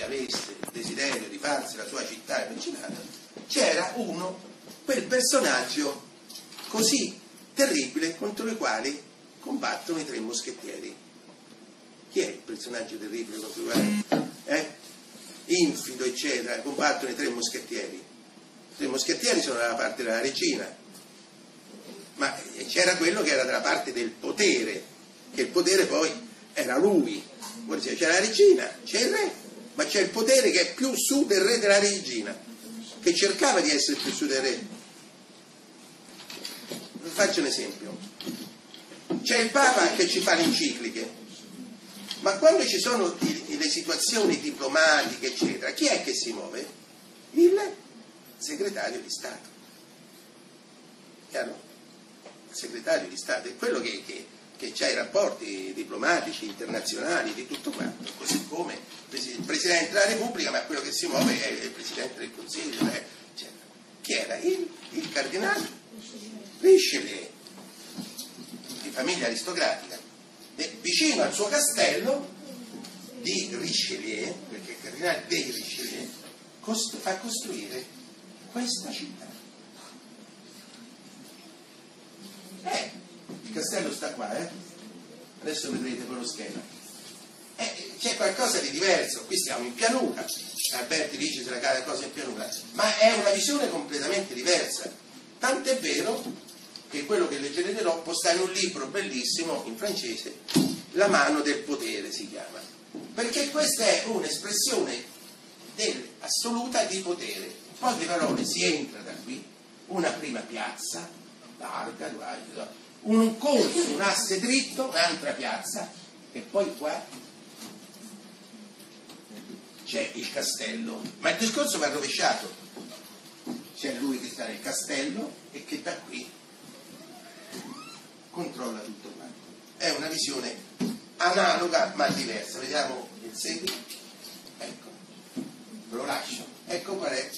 chi avesse il desiderio di farsi la sua città immaginata, c'era uno, quel personaggio così terribile contro il quale combattono i tre moschettieri. Chi è il personaggio terribile contro il quale? Eh? Infido, eccetera, combattono i tre moschettieri. I tre moschettieri sono dalla parte della regina, ma c'era quello che era dalla parte del potere, che il potere poi era lui. C'è la regina, c'è il re, ma c'è il potere che è più su del re della regina, che cercava di essere più su del re. Faccio un esempio. C'è il Papa che ci fa le encicliche, ma quando ci sono le situazioni diplomatiche, eccetera, chi è che si muove? Il segretario di Stato. Chiaro? Il segretario di Stato è quello che, che, che ha i rapporti diplomatici, internazionali, di tutto quanto, così come il Presidente della Repubblica, ma quello che si muove è il Presidente del Consiglio. Eh, eccetera. Chi era? Il, il cardinale Richelieu, di famiglia aristocratica, e vicino al suo castello di Richelieu, perché il cardinale dei Richelieu, cost- fa costruire questa città. Eh, il castello sta qua, eh? Adesso vedrete quello schema. Eh, c'è qualcosa di diverso, qui stiamo in pianura, Alberti dice se la cade cosa in pianura, ma è una visione completamente diversa. Tant'è vero che quello che leggerete dopo sta in un libro bellissimo in francese, La mano del potere si chiama, perché questa è un'espressione assoluta di potere. In poche parole si entra da qui, una prima piazza, larga, un corso, un asse dritto, un'altra piazza e poi qua c'è il castello. Ma il discorso va rovesciato. C'è lui che sta nel castello e che da qui controlla tutto quanto. È una visione analoga ma diversa. Vediamo il seguito. Ecco, ve lo lascio. Ecco qual è